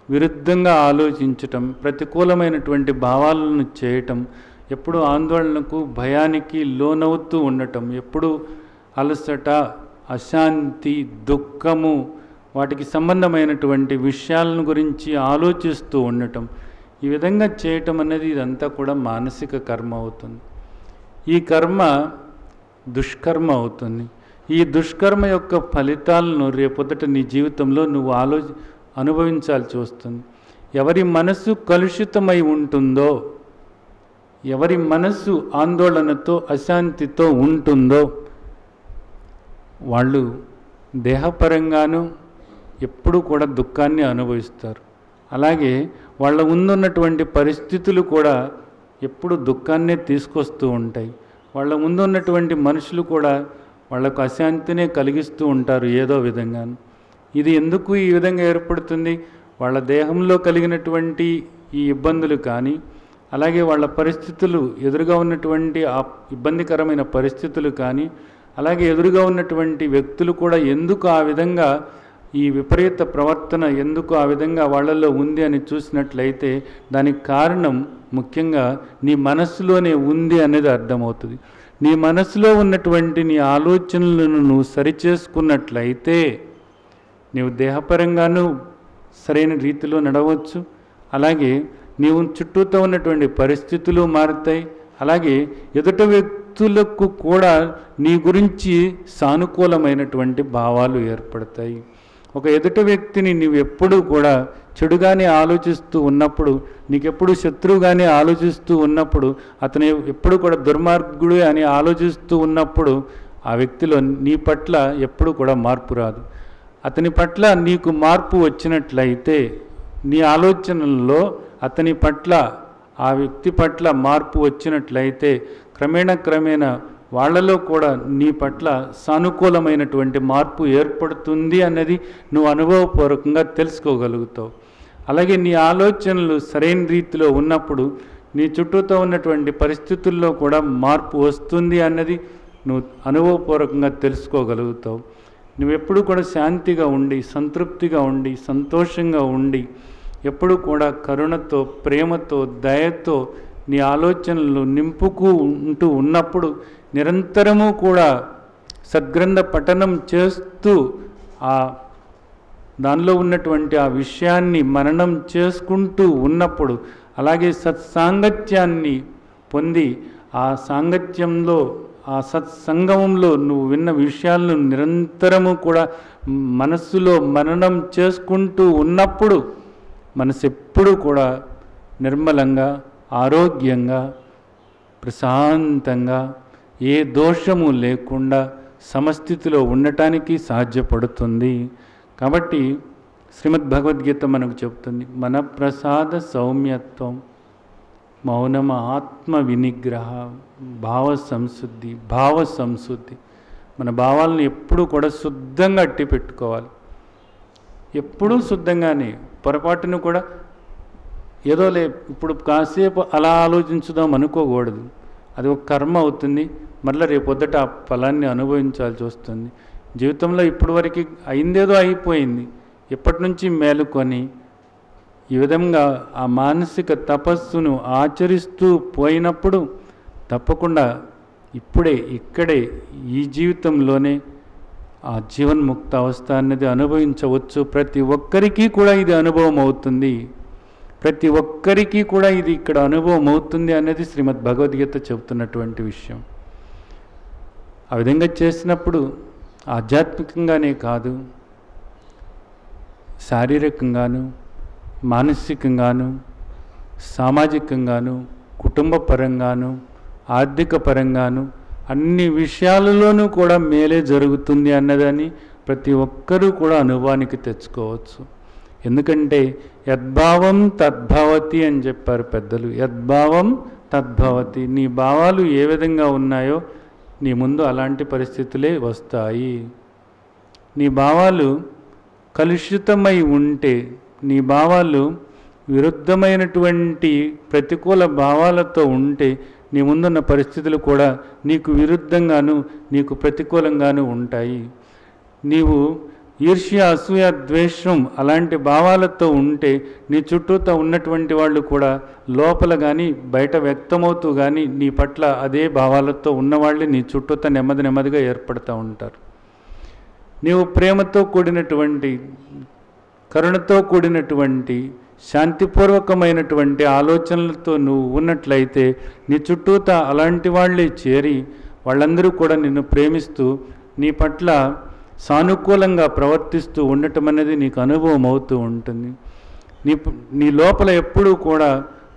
[SPEAKER 1] విరుద్ధంగా ఆలోచించటం ప్రతికూలమైనటువంటి భావాలను చేయటం ఎప్పుడు ఆందోళనకు భయానికి లోనవుతూ ఉండటం ఎప్పుడు అలసట అశాంతి దుఃఖము వాటికి సంబంధమైనటువంటి విషయాలను గురించి ఆలోచిస్తూ ఉండటం ఈ విధంగా చేయటం అనేది ఇదంతా కూడా మానసిక కర్మ అవుతుంది. ఈ కర్మ దుష్కర్మ అవుతుంది. ఈ దుష్కర్మ యొక్క ఫలితాలను రేపొద్దట నీ జీవితంలో నువ్వు ఆలో అనుభవించాల్సి వస్తుంది. ఎవరి మనసు కలుషితమై ఉంటుందో ఎవరి మనస్సు ఆందోళనతో అశాంతితో ఉంటుందో వాళ్ళు దేహపరంగాను ఎప్పుడూ కూడా దుఃఖాన్ని అనుభవిస్తారు. అలాగే వాళ్ళ ముందున్నటువంటి పరిస్థితులు కూడా ఎప్పుడు దుఃఖాన్నే తీసుకొస్తూ ఉంటాయి. వాళ్ళ ముందున్నటువంటి మనుషులు కూడా వాళ్ళకు అశాంతినే కలిగిస్తూ ఉంటారు ఏదో విధంగాను. ఇది ఎందుకు ఈ విధంగా ఏర్పడుతుంది? వాళ్ళ దేహంలో కలిగినటువంటి ఈ ఇబ్బందులు కానీ అలాగే వాళ్ళ పరిస్థితులు ఎదురుగా ఉన్నటువంటి ఆ ఇబ్బందికరమైన పరిస్థితులు కానీ అలాగే ఎదురుగా ఉన్నటువంటి వ్యక్తులు కూడా ఎందుకు ఆ విధంగా ఈ విపరీత ప్రవర్తన ఎందుకు ఆ విధంగా వాళ్ళల్లో ఉంది అని చూసినట్లయితే దానికి కారణం ముఖ్యంగా నీ మనస్సులోనే ఉంది అనేది అర్థమవుతుంది. నీ మనసులో ఉన్నటువంటి నీ ఆలోచనలను నువ్వు సరిచేసుకున్నట్లయితే నీవు దేహపరంగాను సరైన రీతిలో నడవచ్చు. అలాగే నీవు చుట్టూతో ఉన్నటువంటి పరిస్థితులు మారుతాయి. అలాగే ఎదుట వ్యక్తులకు కూడా నీ గురించి సానుకూలమైనటువంటి భావాలు ఏర్పడతాయి. ఒక ఎదుట వ్యక్తిని నీవు ఎప్పుడూ కూడా చెడుగానే ఆలోచిస్తూ ఉన్నప్పుడు నీకెప్పుడు శత్రువుగానే ఆలోచిస్తూ ఉన్నప్పుడు అతని ఎప్పుడు కూడా దుర్మార్గుడు అని ఆలోచిస్తూ ఉన్నప్పుడు ఆ వ్యక్తిలో నీ పట్ల ఎప్పుడు కూడా మార్పు రాదు. అతని పట్ల నీకు మార్పు వచ్చినట్లయితే నీ ఆలోచనల్లో అతని పట్ల ఆ వ్యక్తి పట్ల మార్పు వచ్చినట్లయితే క్రమేణ క్రమేణ వాళ్ళలో కూడా నీ పట్ల సానుకూలమైనటువంటి మార్పు ఏర్పడుతుంది అన్నది నువ్వు అనుభవపూర్వకంగా తెలుసుకోగలుగుతావు. అలాగే నీ ఆలోచనలు సరైన రీతిలో ఉన్నప్పుడు నీ చుట్టూతో ఉన్నటువంటి పరిస్థితుల్లో కూడా మార్పు వస్తుంది అన్నది నువ్వు అనుభవపూర్వకంగా తెలుసుకోగలుగుతావు. నువ్వెప్పుడు కూడా శాంతిగా ఉండి సంతృప్తిగా ఉండి సంతోషంగా ఉండి ఎప్పుడు కూడా కరుణతో ప్రేమతో దయతో నీ ఆలోచనలు నింపుకు ఉంటూ ఉన్నప్పుడు నిరంతరము కూడా సద్గ్రంథ పఠనం చేస్తూ ఆ దానిలో ఉన్నటువంటి ఆ విషయాన్ని మననం చేసుకుంటూ ఉన్నప్పుడు అలాగే సత్సాంగత్యాన్ని పొంది ఆ సాంగత్యంలో ఆ సత్సంగంలో నువ్వు విన్న విషయాలను నిరంతరము కూడా మనస్సులో మననం చేసుకుంటూ ఉన్నప్పుడు మనసు ఎప్పుడూ కూడా నిర్మలంగా ఆరోగ్యంగా ప్రశాంతంగా ఏ దోషము లేకుండా సమస్థితిలో ఉండటానికి సాధ్యపడుతుంది. కాబట్టి శ్రీమద్ భగవద్గీత మనకు చెబుతుంది మన ప్రసాద సౌమ్యత్వం మౌనమ ఆత్మ వినిగ్రహ భావ సంశుద్ధి భావ సంశుద్ధి. మన భావాలను ఎప్పుడూ కూడా శుద్ధంగా అట్టి పెట్టుకోవాలి ఎప్పుడూ శుద్ధంగానే పొరపాటును కూడా ఏదో లే ఇప్పుడు కాసేపు అలా ఆలోచించుదాం అనుకోకూడదు. అది ఒక కర్మ అవుతుంది. మళ్ళీ రేపొద్దట ఆ ఫలాన్ని అనుభవించాల్సి వస్తుంది. జీవితంలో ఇప్పటి వరకు అయిందేదో అయిపోయింది. ఇప్పటి నుంచి మేలుకొని ఈ విధంగా ఆ మానసిక తపస్సును ఆచరిస్తూ పోయినప్పుడు తప్పకుండా ఇప్పుడే ఇక్కడే ఈ జీవితంలోనే ఆ జీవన్ముక్త అవస్థ అన్నది అనుభవించవచ్చు. ప్రతి ఒక్కరికి కూడా ఇది అనుభవం అవుతుంది ప్రతి ఒక్కరికి కూడా ఇది ఇక్కడ అనుభవం అవుతుంది అనేది శ్రీమద్ భగవద్గీత చెబుతున్నటువంటి విషయం. ఆ విధంగా చేసినప్పుడు ఆధ్యాత్మికంగానే కాదు శారీరకంగాను మానసికంగాను సామాజికంగాను కుటుంబ పరంగాను ఆర్థిక పరంగాను అన్ని విషయాలలోనూ కూడా మేలే జరుగుతుంది అన్నదని ప్రతి ఒక్కరూ కూడా అనుభవానికి తెచ్చుకోవచ్చు. ఎందుకంటే యద్భావం తద్భవతి అని చెప్పారు పెద్దలు. యద్భావం తద్భవతి. నీ భావాలు ఏ విధంగా ఉన్నాయో నీ ముందు అలాంటి పరిస్థితులే వస్తాయి. నీ భావాలు కలుషితమై ఉంటే నీ భావాలు విరుద్ధమైనటువంటి ప్రతికూల భావాలతో ఉంటే నీ ముందున్న పరిస్థితులు కూడా నీకు విరుద్ధంగాను నీకు ప్రతికూలంగాను ఉంటాయి. నీవు ఈర్ష్య అసూయ ద్వేషం అలాంటి భావాలతో ఉంటే నీ చుట్టూతో ఉన్నటువంటి వాళ్ళు కూడా లోపల కానీ బయట వ్యక్తమవుతూ కానీ నీ పట్ల అదే భావాలతో ఉన్నవాళ్ళే నీ చుట్టూతో నెమ్మది నెమ్మదిగా ఏర్పడుతూ ఉంటారు. నీవు ప్రేమతో కూడినటువంటి కరుణతో కూడినటువంటి శాంతిపూర్వకమైనటువంటి ఆలోచనలతో నువ్వు ఉన్నట్లయితే నీ చుట్టూత అలాంటి వాళ్ళే చేరి వాళ్ళందరూ కూడా నిన్ను ప్రేమిస్తూ నీ పట్ల సానుకూలంగా ప్రవర్తిస్తూ ఉండటం అనేది నీకు అనుభవం అవుతూ ఉంటుంది. నీ నీ లోపల ఎప్పుడూ కూడా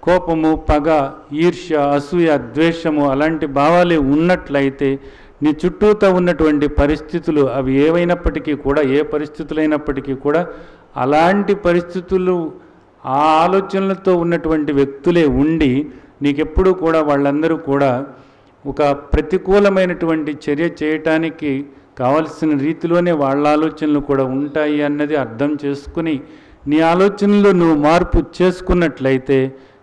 [SPEAKER 1] కోపము పగ ఈర్ష్య అసూయ ద్వేషము అలాంటి భావాలే ఉన్నట్లయితే నీ చుట్టూతో ఉన్నటువంటి పరిస్థితులు అవి ఏవైనప్పటికీ కూడా ఏ పరిస్థితులైనప్పటికీ కూడా అలాంటి పరిస్థితులు ఆ ఆలోచనలతో ఉన్నటువంటి వ్యక్తులే ఉండి నీకెప్పుడు కూడా వాళ్ళందరూ కూడా ఒక ప్రతికూలమైనటువంటి చర్య చేయటానికి కావలసిన రీతిలోనే వాళ్ళ ఆలోచనలు కూడా ఉంటాయి అన్నది అర్థం చేసుకుని నీ ఆలోచనలో నువ్వు మార్పు చేసుకున్నట్లయితే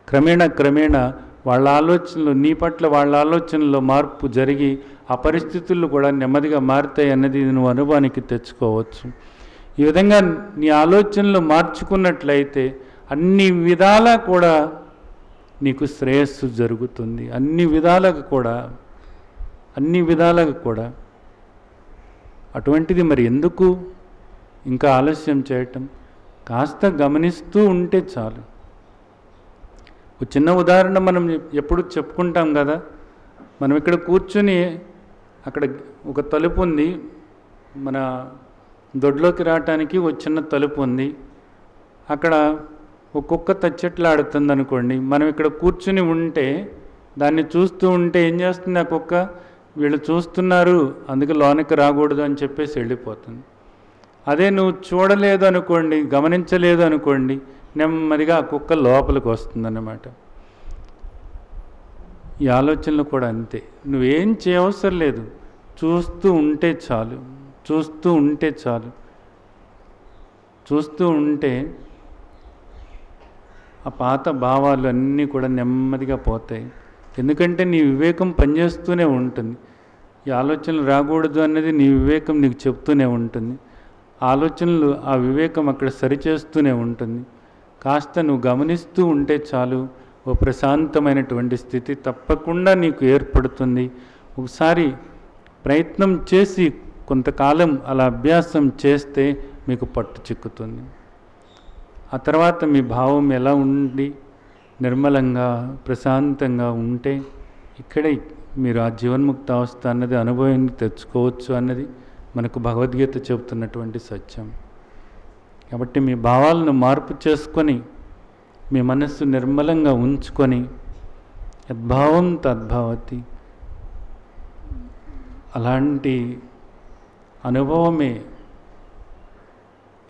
[SPEAKER 1] క్రమేణ క్రమేణ వాళ్ళ ఆలోచనలు నీ పట్ల వాళ్ళ ఆలోచనలో మార్పు జరిగి ఆ పరిస్థితులు కూడా నెమ్మదిగా మారుతాయి అన్నది నువ్వు అనుభవానికి తెచ్చుకోవచ్చు. ఈ విధంగా నీ ఆలోచనలు మార్చుకున్నట్లయితే అన్ని విధాలా కూడా నీకు శ్రేయస్సు జరుగుతుంది. అన్ని విధాలకు కూడా అన్ని విధాలకు కూడా అటువంటిది మరి ఎందుకు? ఇంకా ఆలస్యం చేయటం? కాస్త గమనిస్తూ ఉంటే చాలు. ఒక చిన్న ఉదాహరణ మనం ఎప్పుడు చెప్పుకుంటాం కదా? మనం ఇక్కడ కూర్చుని అక్కడ ఒక తలుపు ఉంది. మన దొడ్లోకి రావటానికి ఒక చిన్న తలుపు ఉంది. అక్కడ ఒక కుక్క తచ్చెట్లాడుతుంది అనుకోండి మనం ఇక్కడ కూర్చుని ఉంటే దాన్ని చూస్తూ ఉంటే ఏం చేస్తుంది ఆ కుక్క? వీళ్ళు చూస్తున్నారు అందుకే లోనికి రాకూడదు అని చెప్పేసి వెళ్ళిపోతుంది. అదే నువ్వు చూడలేదు అనుకోండి గమనించలేదు అనుకోండి నెమ్మదిగా ఆ కుక్క లోపలికి వస్తుందన్నమాట. ఈ ఆలోచనలు కూడా అంతే. నువ్వేం చేయవసరం లేదు. చూస్తూ ఉంటే చాలు. చూస్తూ ఉంటే చాలు. చూస్తూ ఉంటే ఆ పాత భావాలు అన్నీ కూడా నెమ్మదిగా పోతాయి. ఎందుకంటే నీ వివేకం పనిచేస్తూనే ఉంటుంది. ఈ ఆలోచనలు రాకూడదు అన్నది నీ వివేకం నీకు చెప్తూనే ఉంటుంది. ఆలోచనలు ఆ వివేకం అక్కడ సరిచేస్తూనే ఉంటుంది. కాస్త నువ్వు గమనిస్తూ ఉంటే చాలు ఓ ప్రశాంతమైనటువంటి స్థితి తప్పకుండా నీకు ఏర్పడుతుంది. ఒకసారి ప్రయత్నం చేసి కొంతకాలం అలా అభ్యాసం చేస్తే మీకు పట్టు చిక్కుతుంది. ఆ తర్వాత మీ భావం ఎలా ఉండి నిర్మలంగా ప్రశాంతంగా ఉంటే ఇక్కడే మీరు ఆ జీవన్ముక్త అవస్థ అన్నది అనుభవాన్ని తెచ్చుకోవచ్చు అన్నది మనకు భగవద్గీత చెబుతున్నటువంటి సత్యం. కాబట్టి మీ భావాలను మార్పు చేసుకొని మీ మనస్సు నిర్మలంగా ఉంచుకొని యద్భావం తద్భావతి. అలాంటి అనుభవమే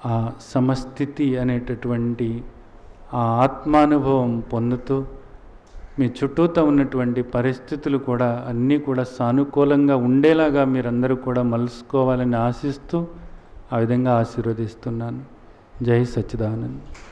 [SPEAKER 1] ఆ సమస్థితి అనేటటువంటి ఆ ఆత్మానుభవం పొందుతూ మీ చుట్టూతో ఉన్నటువంటి పరిస్థితులు కూడా అన్నీ కూడా సానుకూలంగా ఉండేలాగా మీరందరూ కూడా మలుసుకోవాలని ఆశిస్తూ ఆ విధంగా ఆశీర్వదిస్తున్నాను. జై సచ్చిదానంద్.